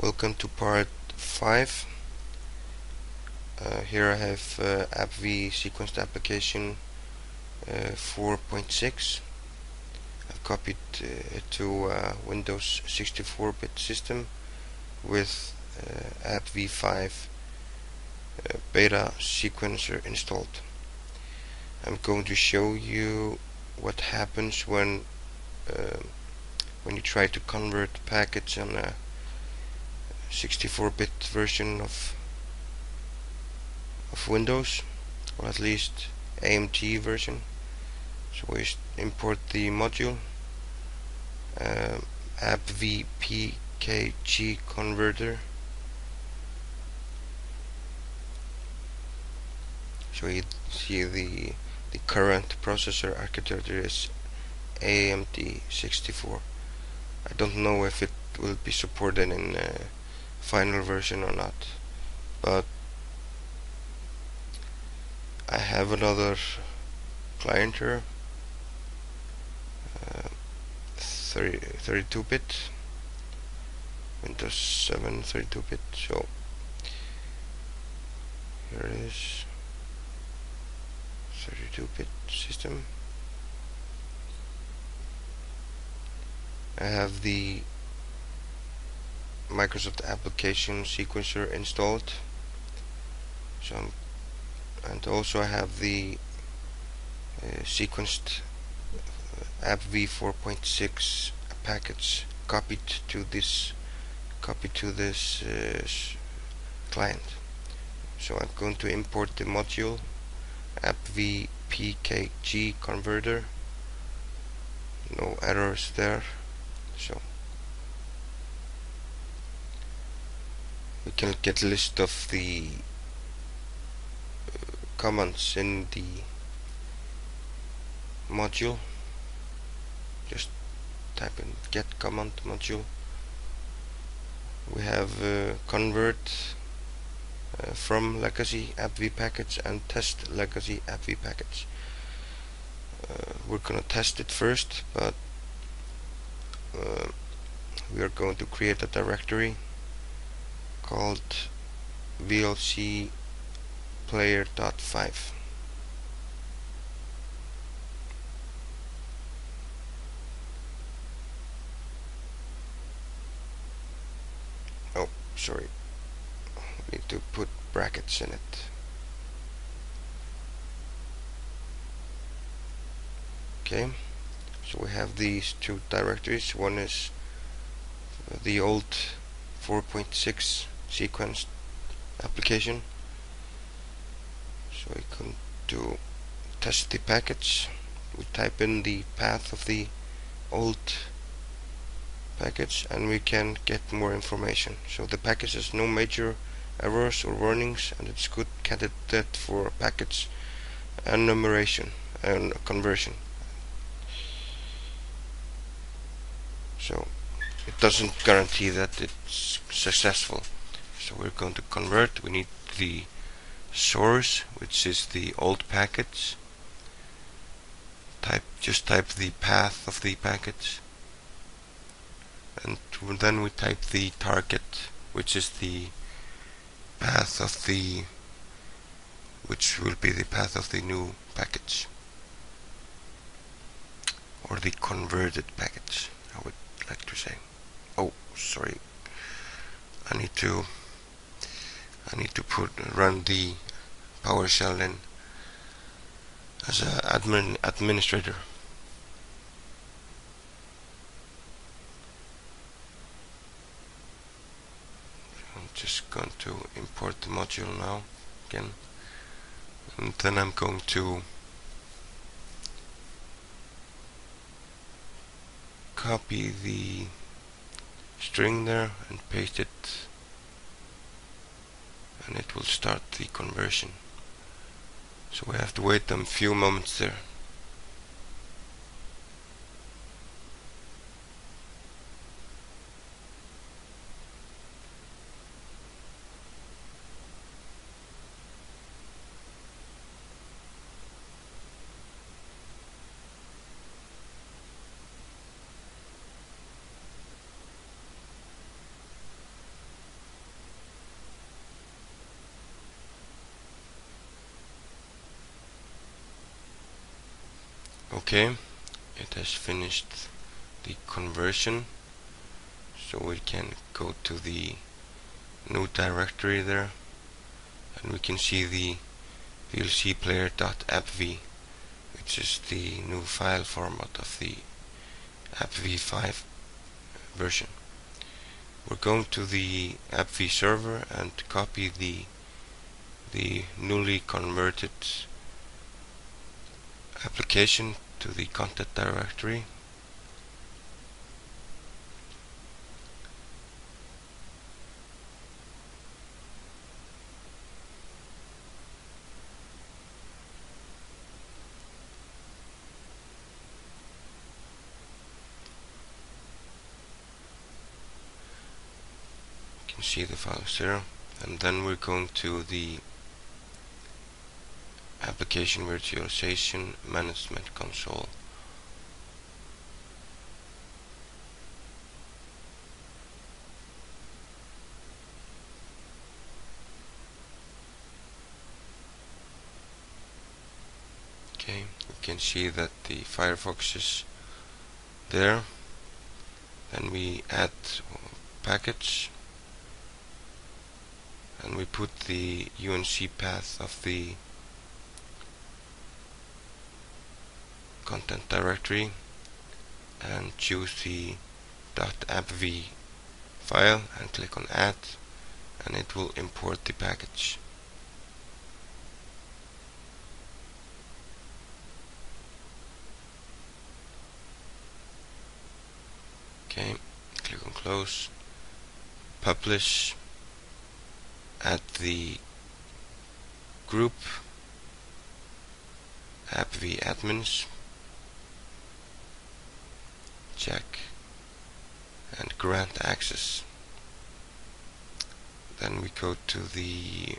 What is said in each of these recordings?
Welcome to part 5. Uh, here I have uh, AppV sequenced application uh, 4.6. I've copied uh, it to uh, Windows 64-bit system with uh, AppV5 uh, beta sequencer installed. I'm going to show you what happens when uh, when you try to convert packets on a 64-bit version of of Windows or at least AMD version. So we import the module uh, converter. So you see the the current processor architecture is AMD 64 I don't know if it will be supported in uh, final version or not. But I have another client here uh, 32-bit Windows 7 32-bit so here it is. 32-bit system. I have the Microsoft application sequencer installed. So I'm, and also I have the uh, sequenced uh, AppV 4.6 packets copied to this copied to this uh, client. So I'm going to import the module AppV PKG converter. No errors there. So can get list of the uh, commands in the module. Just type in get command module. We have uh, convert uh, from legacy appv package and test legacy appv package. Uh, we're gonna test it first but uh, we are going to create a directory called VLC player.5 oh sorry. Need to put brackets in it. Okay so we have these two directories. One is the old 4.6 sequenced application. So we can do test the package we type in the path of the old package and we can get more information. So the package has no major errors or warnings and it's good candidate for packets enumeration and conversion. So it doesn't guarantee that it's successful so we're going to convert. We need the source which is the old package type just type the path of the package and then we type the target which is the path of the which will be the path of the new package or the converted package I would like to say. Oh sorry. I need to need to put run the PowerShell in as an admin administrator. I'm just going to import the module now again. And then I'm going to copy the string there and paste it and it will start the conversion. So we have to wait a few moments there okay it has finished the conversion so we can go to the new directory there and we can see the VLC player.appv which is the new file format of the appv5 version. We're going to the appv server and copy the the newly converted application to the content directory. You can see the files there and then we're going to the application virtualization management console. Okay we can see that the Firefox is there. Then we add package and we put the UNC path of the content directory and choose the .appv file and click on add and it will import the package. Okay click on close publish at the group appv admins check and grant access. Then we go to the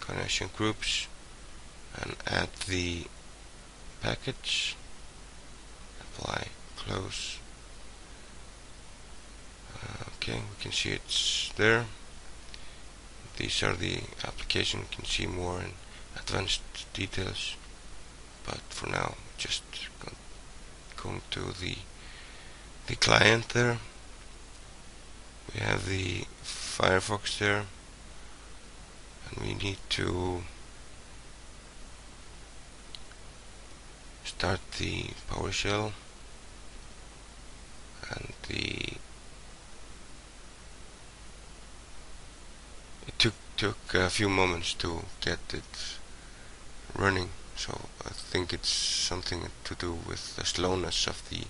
connection groups and add the package. Apply close. Uh, okay we can see it's there. These are the application. You can see more in advanced details. But for now just going to the the client there. We have the Firefox there and we need to start the PowerShell and the it took took a few moments to get it running so I think it's something to do with the slowness of the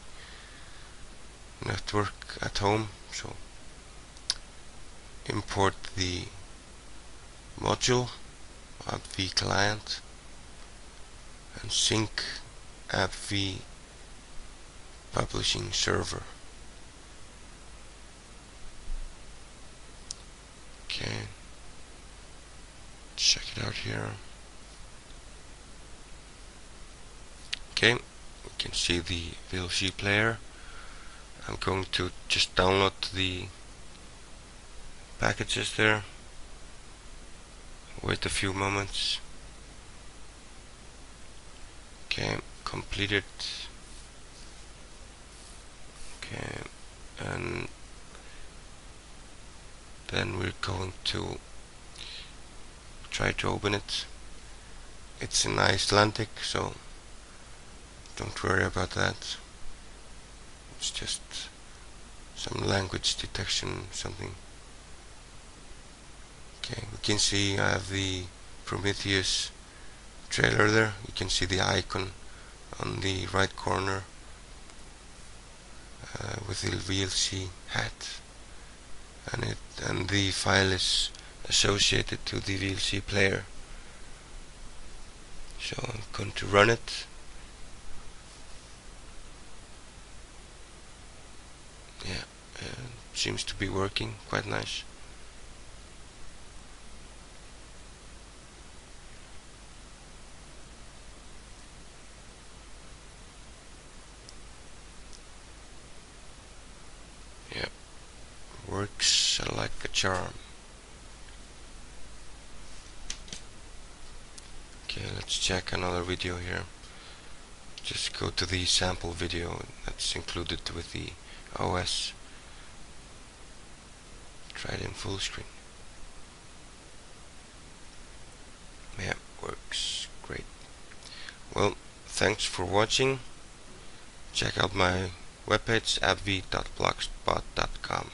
network at home. So import the module appv client and sync appv publishing server. Okay. Check it out here okay we can see the VLC player. I'm going to just download the packages there. Wait a few moments. Okay completed. Okay and then we're going to try to open it. It's in Icelandic so don't worry about that. It's just some language detection something. Okay we can see I have the Prometheus trailer there. You can see the icon on the right corner uh, with the VLC hat. And it and the file is associated to the VLC player. So I'm going to run it yeah uh, seems to be working quite nice. Yeah works like a charm. Okay let's check another video here. Just go to the sample video that's included with the OS full screen. Yeah works. Great. Well thanks for watching. Check out my webpage appv.blogspot.com